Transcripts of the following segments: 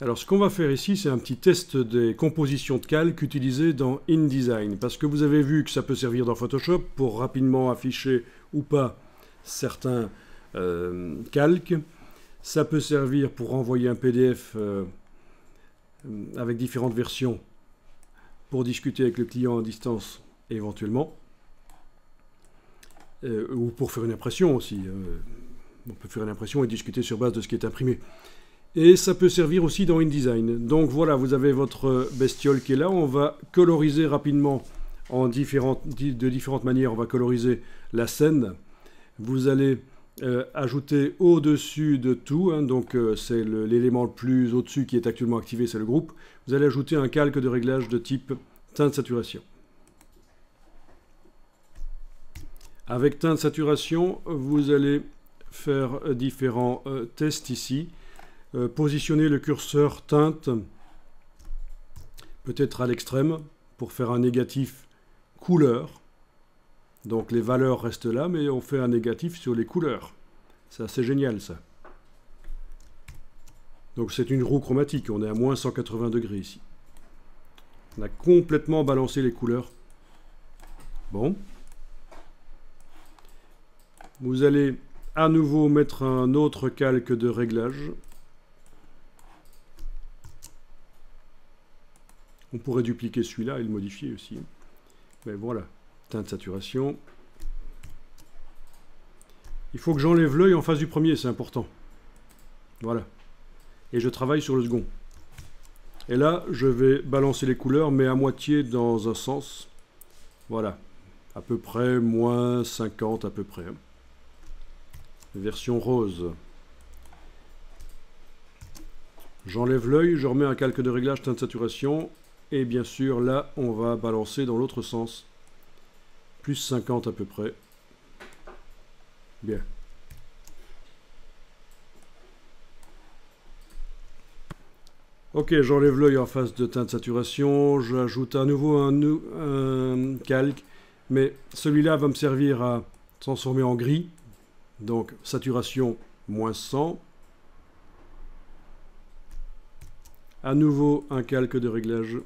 Alors ce qu'on va faire ici, c'est un petit test des compositions de calque utilisées dans InDesign, parce que vous avez vu que ça peut servir dans Photoshop pour rapidement afficher ou pas certains euh, calques. Ça peut servir pour envoyer un PDF euh, avec différentes versions pour discuter avec le client à distance éventuellement. Euh, ou pour faire une impression aussi. on peut faire une impression et discuter sur base de ce qui est imprimé. Et ça peut servir aussi dans InDesign. Donc voilà, vous avez votre bestiole qui est là. On va coloriser rapidement de différentes manières. On va coloriser la scène. Vous allez euh, ajouter au-dessus de tout, hein, donc euh, c'est l'élément le, plus au-dessus qui est actuellement activé, c'est le groupe. Vous allez ajouter un calque de réglage de type teinte saturation. Avec teinte saturation, vous allez faire euh, différents tests ici. Euh, positionner le curseur teinte peut-être à l'extrême pour faire un négatif couleur. Donc les valeurs restent là, mais on fait un négatif sur les couleurs. C'est assez génial ça. Donc c'est une roue chromatique, on est à moins 180 degrés ici. On a complètement balancé les couleurs. Bon. Vous allez à nouveau mettre un autre calque de réglage. On pourrait dupliquer celui-là et le modifier aussi. Mais voilà, teinte saturation. Il faut que j'enlève l'œil en face du premier, c'est important. Voilà. Et je travaille sur le second. Et là, je vais balancer les couleurs, mais à moitié dans un sens. Voilà. À peu près moins 50 à peu près. Version rose. J'enlève l'œil, je remets un calque de réglage teinte saturation et bien sûr, là, on va balancer dans l'autre sens. Plus 50 à peu près. Bien. Ok, j'enlève l'œil en face de teinte saturation. J'ajoute à nouveau un, un calque. Mais celui-là va me servir à transformer en gris. Donc, saturation moins 100. À nouveau, un calque de réglage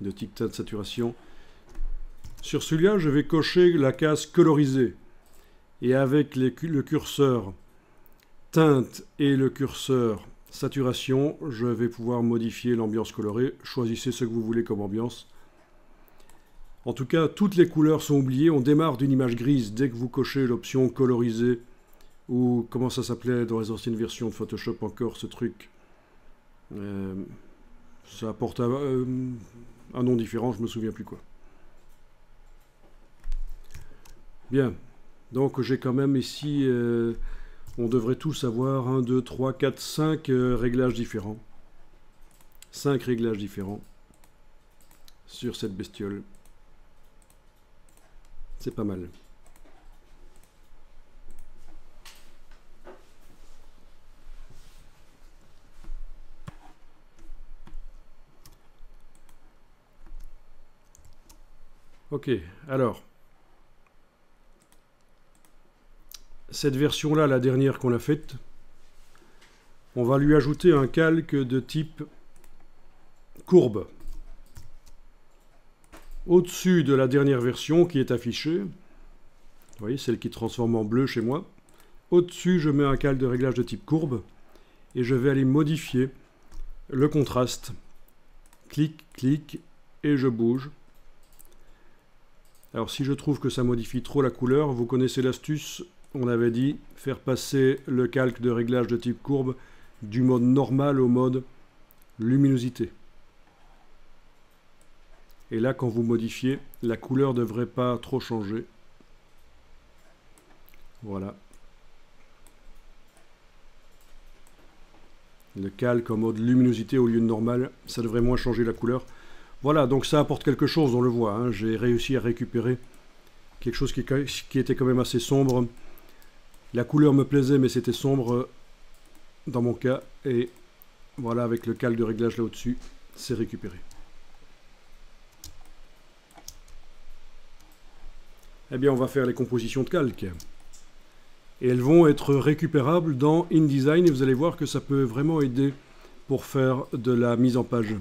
de type de saturation. Sur celui-là, je vais cocher la case colorisée. Et avec le curseur teinte et le curseur saturation, je vais pouvoir modifier l'ambiance colorée. Choisissez ce que vous voulez comme ambiance. En tout cas, toutes les couleurs sont oubliées. On démarre d'une image grise dès que vous cochez l'option colorisée ou comment ça s'appelait dans les anciennes versions de Photoshop encore ce truc. Euh, ça apporte un, euh, un nom différent, je me souviens plus quoi. Bien, donc j'ai quand même ici, euh, on devrait tous avoir 1, 2, 3, 4, 5 réglages différents. 5 réglages différents sur cette bestiole. C'est pas mal. Ok, alors. Cette version-là, la dernière qu'on a faite, on va lui ajouter un calque de type courbe. Au-dessus de la dernière version qui est affichée, vous voyez, celle qui transforme en bleu chez moi, au-dessus, je mets un calque de réglage de type courbe et je vais aller modifier le contraste. Clic, clic et je bouge. Alors si je trouve que ça modifie trop la couleur, vous connaissez l'astuce, on avait dit faire passer le calque de réglage de type courbe du mode normal au mode luminosité. Et là, quand vous modifiez, la couleur ne devrait pas trop changer. Voilà. Le calque en mode luminosité au lieu de normal, ça devrait moins changer la couleur. Voilà, donc ça apporte quelque chose, on le voit. Hein. J'ai réussi à récupérer quelque chose qui, était quand même assez sombre. La couleur me plaisait, mais c'était sombre dans mon cas. Et voilà, avec le calque de réglage là au-dessus, c'est récupéré. Eh bien, on va faire les compositions de calque. Et elles vont être récupérables dans InDesign et vous allez voir que ça peut vraiment aider pour faire de la mise en page.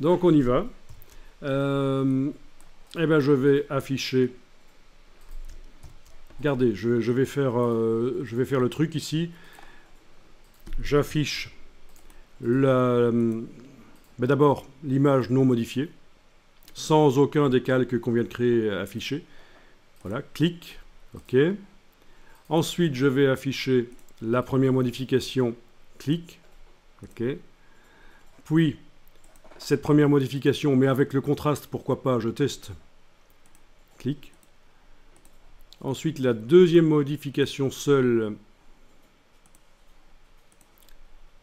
Donc on y va. Euh, eh ben je vais afficher. Regardez, je, vais faire, euh, je vais faire le truc ici. J'affiche la, ben d'abord l'image non modifiée, sans aucun des calques qu'on vient de créer affiché. Voilà, clic, OK. Ensuite, je vais afficher la première modification, clic, OK. Puis, cette première modification, mais avec le contraste, pourquoi pas, je teste. Clic. Ensuite, la deuxième modification seule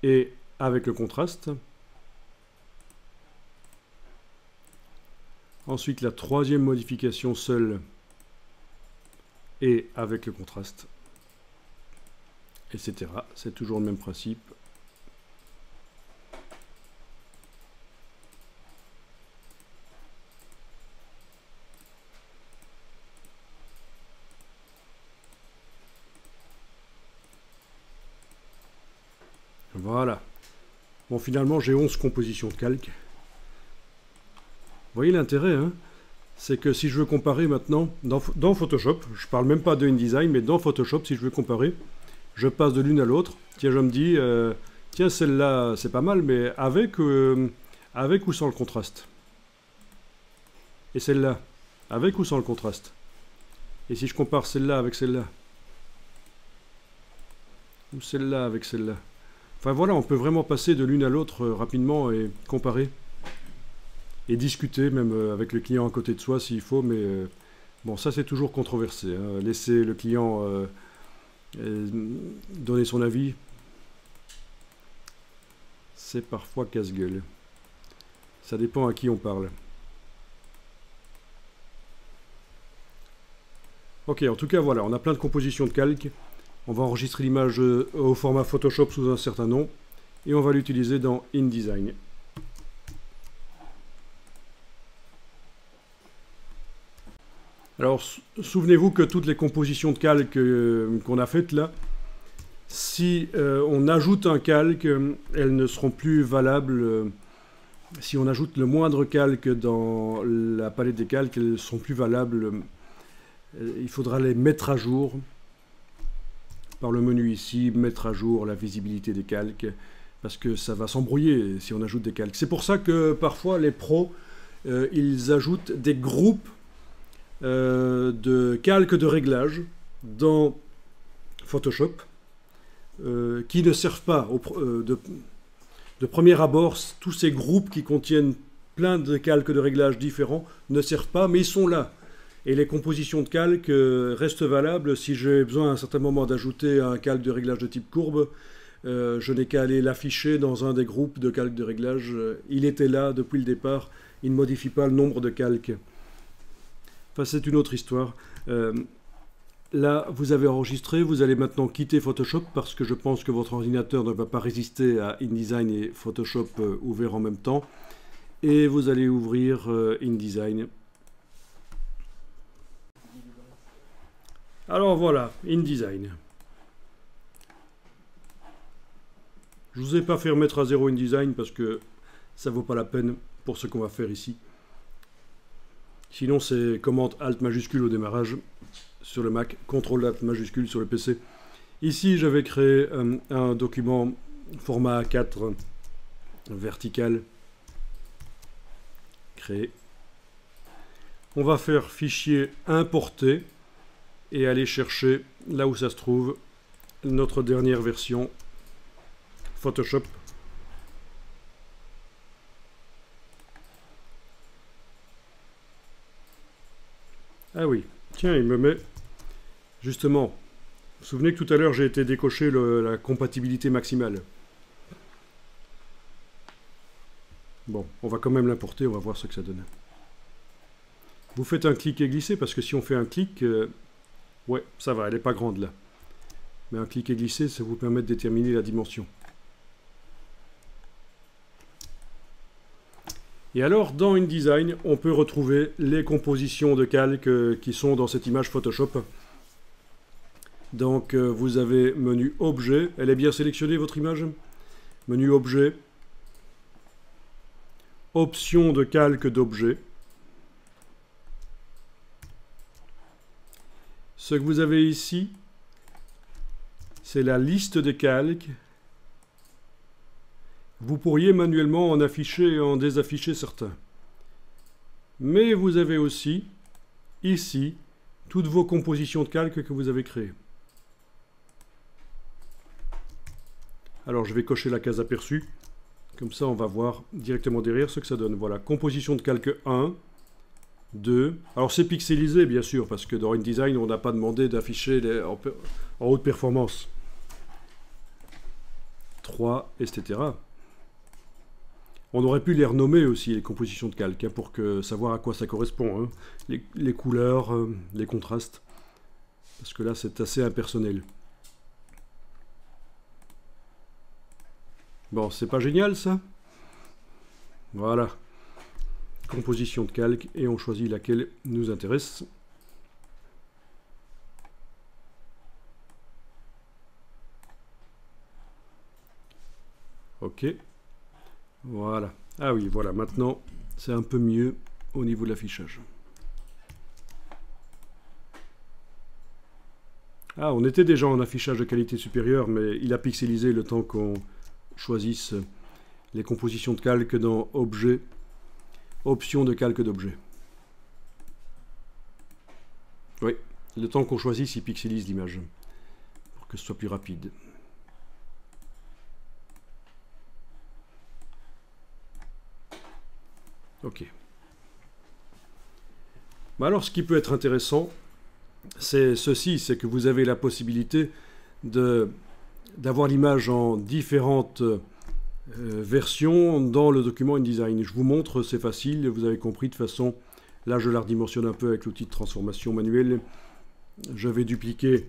et avec le contraste. Ensuite, la troisième modification seule et avec le contraste, etc. C'est toujours le même principe. Voilà. Bon, finalement, j'ai 11 compositions de calque. Vous voyez l'intérêt, hein? C'est que si je veux comparer maintenant, dans, Photoshop, je parle même pas de InDesign, mais dans Photoshop, si je veux comparer, je passe de l'une à l'autre. Tiens, je me dis, euh, tiens, celle-là, c'est pas mal, mais avec, euh, avec ou sans le contraste? Et celle-là, avec ou sans le contraste? Et si je compare celle-là avec celle-là? Ou celle-là avec celle-là? Enfin voilà, on peut vraiment passer de l'une à l'autre euh, rapidement et comparer. Et discuter même euh, avec le client à côté de soi s'il faut, mais euh, bon, ça c'est toujours controversé. Hein. Laisser le client donner son avis, c'est parfois casse-gueule. Ça dépend à qui on parle. Ok, en tout cas voilà, on a plein de compositions de calques. On va enregistrer l'image euh, au format Photoshop sous un certain nom et on va l'utiliser dans InDesign. Alors, souvenez-vous que toutes les compositions de calque euh, qu'on a faites là, si euh, on ajoute un calque, elles ne seront plus valables. si on ajoute le moindre calque dans la palette des calques, elles ne seront plus valables. il faudra les mettre à jour par le menu ici, mettre à jour la visibilité des calques, parce que ça va s'embrouiller si on ajoute des calques. C'est pour ça que parfois les pros, euh, ils ajoutent des groupes euh, de calques de réglage dans Photoshop, euh, qui ne servent pas de, de premier abord, tous ces groupes qui contiennent plein de calques de réglage différents ne servent pas, mais ils sont là. Et les compositions de calque euh, restent valables si j'ai besoin à un certain moment d'ajouter un calque de réglage de type courbe. Euh, je n'ai qu'à aller l'afficher dans un des groupes de calques de réglage. Il était là depuis le départ. Il ne modifie pas le nombre de calques. Enfin, c'est une autre histoire. Euh, là, vous avez enregistré. Vous allez maintenant quitter Photoshop parce que je pense que votre ordinateur ne va pas résister à InDesign et Photoshop ouverts en même temps. Et vous allez ouvrir InDesign. Alors voilà, InDesign. Je ne vous ai pas fait remettre à zéro InDesign parce que ça vaut pas la peine pour ce qu'on va faire ici. Sinon c'est commande Alt majuscule au démarrage sur le Mac, CTRL Alt majuscule sur le PC. Ici j'avais créé un, euh, un document format A4 vertical. Créé. On va faire fichier importer et aller chercher là où ça se trouve notre dernière version Photoshop. Ah oui, tiens, il me met justement. Vous souvenez que tout à l'heure j'ai été décoché la compatibilité maximale. Bon, on va quand même l'importer, on va voir ce que ça donne. Vous faites un clic et glisser parce que si on fait un clic, euh, Ouais, ça va, elle n'est pas grande là. Mais un clic et glisser, ça vous permet de déterminer la dimension. Et alors, dans InDesign, on peut retrouver les compositions de calque euh, qui sont dans cette image Photoshop. Donc, euh, vous avez menu Objet. Elle est bien sélectionnée, votre image? Menu Objet. Option de calque d'objet. Ce que vous avez ici, c'est la liste des calques vous pourriez manuellement en afficher et en désafficher certains. Mais vous avez aussi, ici, toutes vos compositions de calques que vous avez créées. Alors je vais cocher la case aperçue. Comme ça, on va voir directement derrière ce que ça donne. Voilà, composition de calque 1, 2. Alors c'est pixelisé, bien sûr, parce que dans InDesign, on n'a pas demandé d'afficher en, en haute performance. 3, etc. On aurait pu les renommer aussi, les compositions de calque, hein, pour que, savoir à quoi ça correspond. Hein. Les, couleurs, euh, les contrastes. Parce que là, c'est assez impersonnel. Bon, c'est pas génial, ça? Voilà. Composition de calque, et on choisit laquelle nous intéresse. Ok. Voilà. Ah oui, voilà, maintenant, c'est un peu mieux au niveau de l'affichage. Ah, on était déjà en affichage de qualité supérieure, mais il a pixelisé le temps qu'on choisisse les compositions de calque dans Objet, Option de calque d'objet. Oui, le temps qu'on choisisse, il pixelise l'image, pour que ce soit plus rapide. Ok. alors, ce qui peut être intéressant, c'est ceci, c'est que vous avez la possibilité d'avoir l'image en différentes euh, versions dans le document InDesign. Je vous montre, c'est facile, vous avez compris de façon. Là, je la redimensionne un peu avec l'outil de transformation manuelle. Je vais dupliquer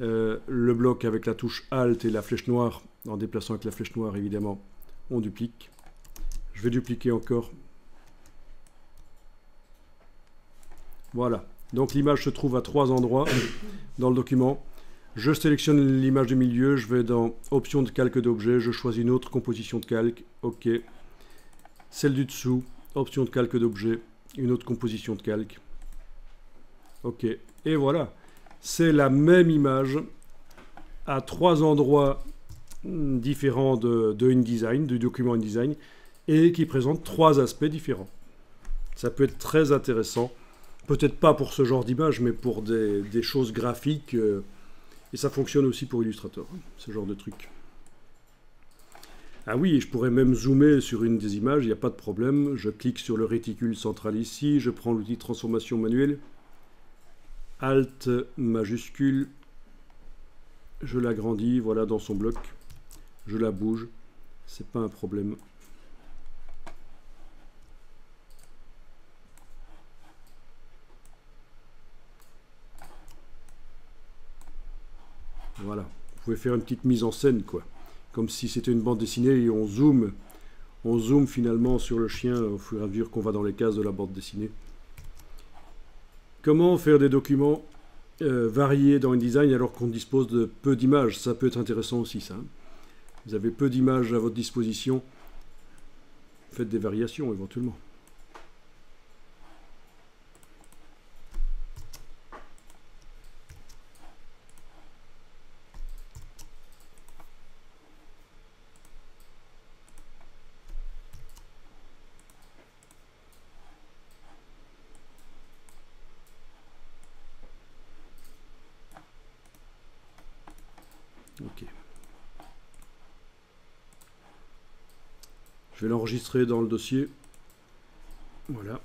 euh, le bloc avec la touche Alt et la flèche noire. En déplaçant avec la flèche noire, évidemment, on duplique. Je vais dupliquer encore Voilà. Donc l'image se trouve à trois endroits dans le document. Je sélectionne l'image du milieu, je vais dans Option de calque d'objet, je choisis une autre composition de calque, OK. Celle du dessous, Option de calque d'objet, une autre composition de calque. OK. Et voilà. C'est la même image à trois endroits différents de, de InDesign, du document InDesign, et qui présente trois aspects différents. Ça peut être très intéressant. Peut-être pas pour ce genre d'image, mais pour des, choses graphiques. Euh, et ça fonctionne aussi pour Illustrator, ce genre de truc. Ah oui, je pourrais même zoomer sur une des images, il n'y a pas de problème. Je clique sur le réticule central ici, je prends l'outil transformation manuelle. Alt majuscule, je l'agrandis, voilà dans son bloc. Je la bouge, c'est pas un problème. Voilà. Vous pouvez faire une petite mise en scène, quoi. Comme si c'était une bande dessinée et on zoome, on zoome finalement sur le chien au fur et à mesure qu'on va dans les cases de la bande dessinée. Comment faire des documents euh, variés dans InDesign alors qu'on dispose de peu d'images? Ça peut être intéressant aussi, ça. Hein. Vous avez peu d'images à votre disposition. Faites des variations éventuellement. Ok. Je vais l'enregistrer dans le dossier. Voilà.